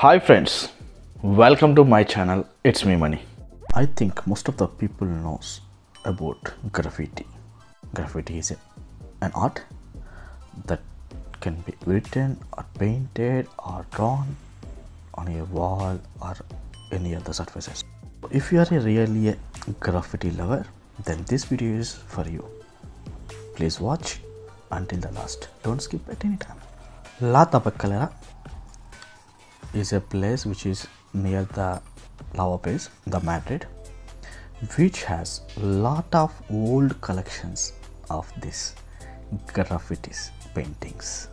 Hi friends, welcome to my channel. It's me Mani. I think most of the people knows about graffiti. Graffiti is an art that can be written or painted or drawn on a wall or any other surfaces. If you are a really a graffiti lover, then this video is for you. Please watch until the last. Don't skip at any time. La Tabacalera is a place which is near the Lavapies, the Madrid, which has lot of old collections of this graffitis paintings.